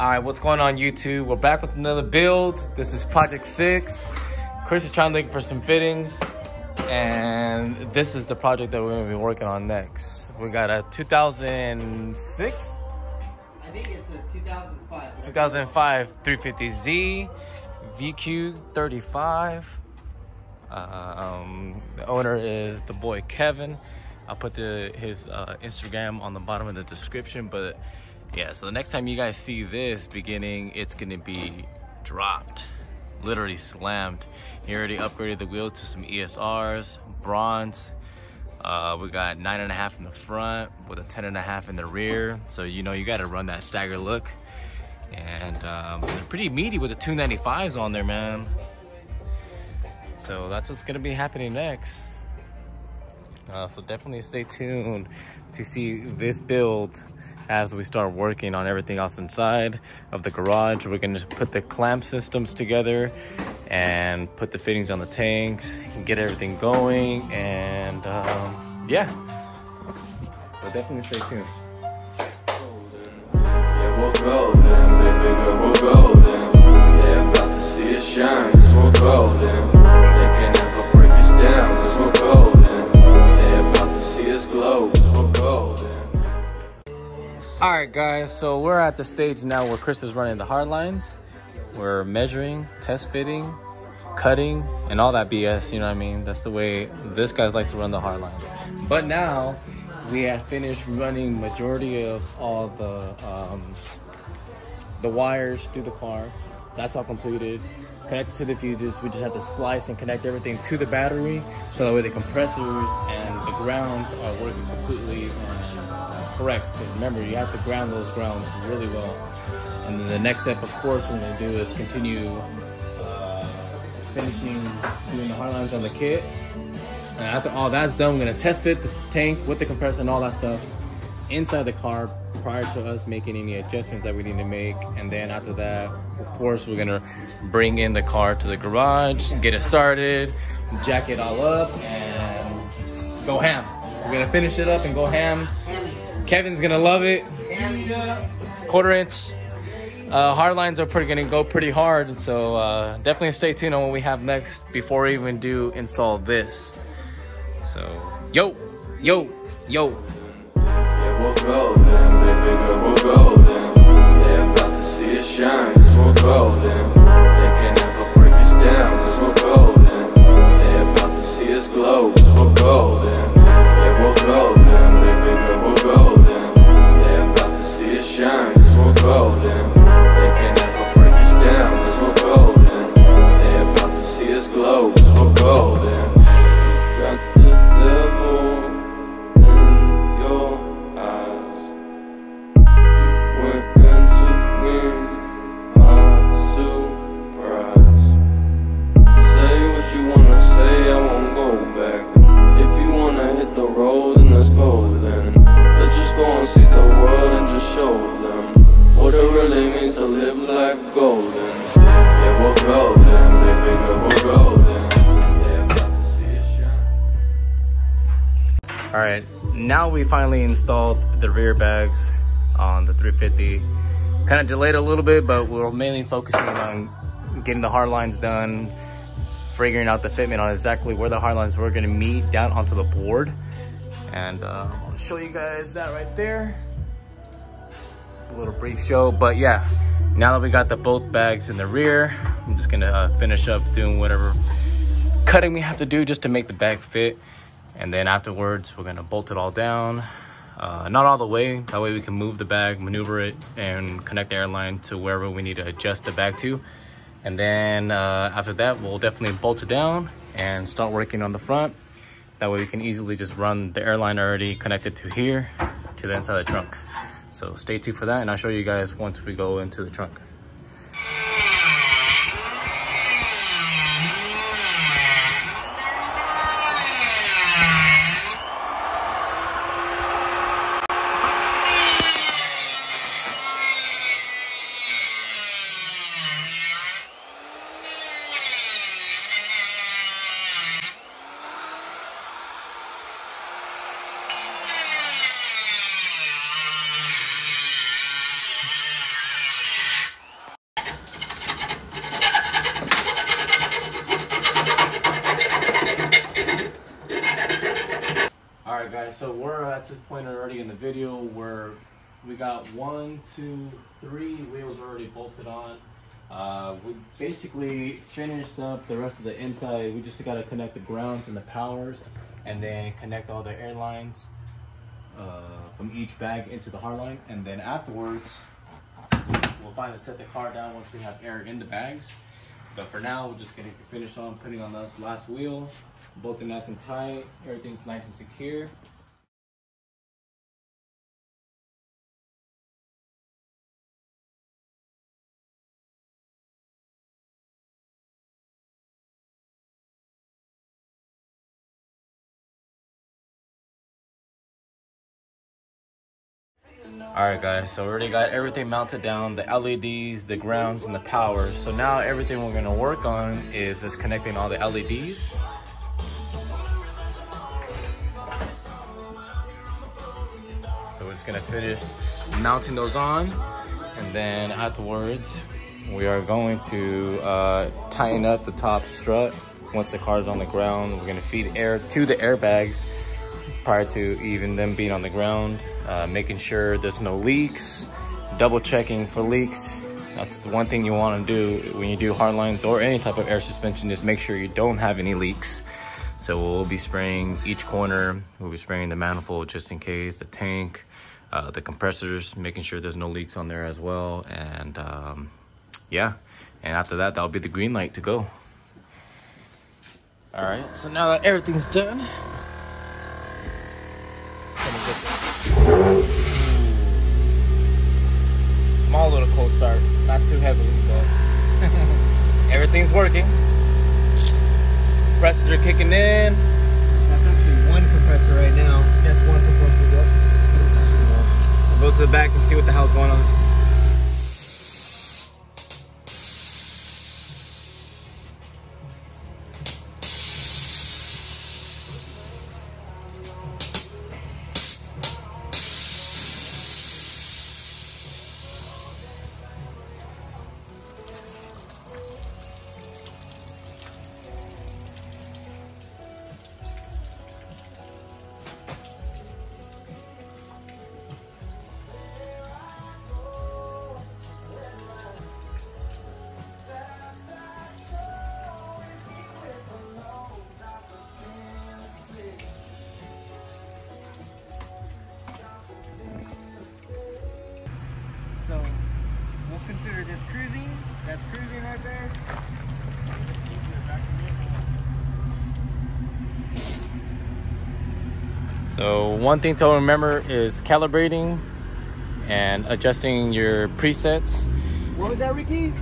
All right, what's going on YouTube? We're back with another build. This is Project 6. Chris is trying to look for some fittings. And this is the project that we're gonna be working on next. We got a 2006? I think it's a 2005. 2005 350Z VQ35. Um, the owner is the boy Kevin. I'll put the, his uh, Instagram on the bottom of the description. But yeah, so the next time you guys see this beginning, it's gonna be dropped, literally slammed. He already upgraded the wheels to some ESRs, bronze. Uh, we got nine and a half in the front with a ten and a half in the rear. So you know you got to run that stagger look. And um, they're pretty meaty with the 295s on there, man. So that's what's gonna be happening next. Uh, so definitely stay tuned to see this build as we start working on everything else inside of the garage. We're gonna put the clamp systems together and put the fittings on the tanks, and get everything going, and um, yeah. So definitely stay tuned. Yeah, we're golden, All right, guys. So we're at the stage now where Chris is running the hard lines. We're measuring, test fitting, cutting, and all that BS. You know what I mean? That's the way this guy likes to run the hard lines. But now we have finished running majority of all the um, the wires through the car. That's all completed. Connected to the fuses. We just have to splice and connect everything to the battery, so that way the compressors and the grounds are working completely and correct. Because remember, you have to ground those grounds really well. And then the next step, of course, we're gonna do is continue uh, finishing doing the hard lines on the kit. And after all that's done, we're gonna test fit the tank with the compressor and all that stuff inside the car prior to us making any adjustments that we need to make. And then after that, of course, we're gonna bring in the car to the garage, get it started, jack it all up, and go ham. We're gonna finish it up and go ham. Kevin's gonna love it. Quarter inch. Uh, hard lines are pretty gonna go pretty hard, so uh, definitely stay tuned on what we have next before we even do install this. So, yo, yo, yo. We're golden, baby girl, we're golden. They're about to see us shine, cause we're golden. They can never break us down, cause we're golden. They're about to see us glow, cause we're golden. Then. Let's just go and see the world and just show them what it really means to live life golden. Yeah, we're golden, baby girl, we're golden. They're about to see us shine. All right, now we finally installed the rear bags on the 350. Kind of delayed a little bit, but we're mainly focusing on getting the hard lines done, figuring out the fitment on exactly where the hard lines were gonna meet down onto the board. And uh, show you guys that right there. Just a little brief show, but yeah, now that we got the both bags in the rear, I'm just gonna uh, finish up doing whatever cutting we have to do just to make the bag fit. And then afterwards, we're gonna bolt it all down. Uh, not all the way, that way we can move the bag, maneuver it, and connect the airline to wherever we need to adjust the bag to. And then uh, after that, we'll definitely bolt it down and start working on the front. That way we can easily just run the airline already connected to here to the inside of the trunk. So stay tuned for that and I'll show you guys once we go into the trunk. Guys, so we're at this point already in the video where we got one, two, three wheels already bolted on. Uh, we basically finished up the rest of the inside. We just got to connect the grounds and the powers, and then connect all the airlines uh, from each bag into the hardline. And then afterwards, we'll finally set the car down once we have air in the bags. But for now, we're just going to finish on putting on the last wheel, bolting nice and tight. Everything's nice and secure. All right, guys. So we already got everything mounted down, the LEDs, the grounds, and the power. So now everything we're gonna work on is just connecting all the LEDs. Just gonna finish mounting those on, and then afterwards, we are going to uh, tighten up the top strut. Once the car is on the ground, we're gonna feed air to the airbags prior to even them being on the ground, uh, making sure there's no leaks, double checking for leaks. That's the one thing you want to do when you do hard lines or any type of air suspension is make sure you don't have any leaks. So we'll be spraying each corner. We'll be spraying the manifold just in case, the tank, uh, the compressors, making sure there's no leaks on there as well. And um, yeah, and after that, that'll be the green light to go. All right, so now that everything's done, Small little cold start, not too heavily, but everything's working. Compressors are kicking in. That's actually one compressor right now. That's one compressor. Go to the back and see what the hell's going on. Cruising. That's cruising right there. So one thing to remember is calibrating and adjusting your presets. What was that, Ricky?